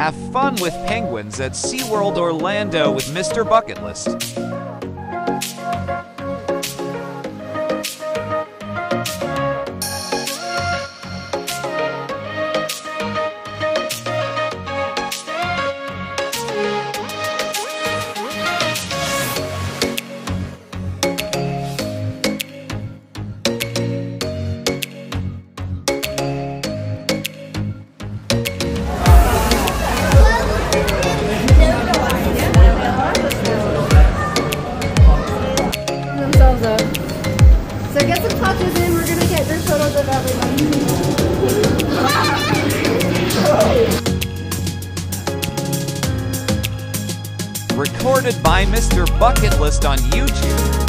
Have fun with penguins at SeaWorld Orlando with Mr. Bucket List. So get some clutches in. We're gonna get group photos of everybody. Recorded by Mr. Bucket List on YouTube.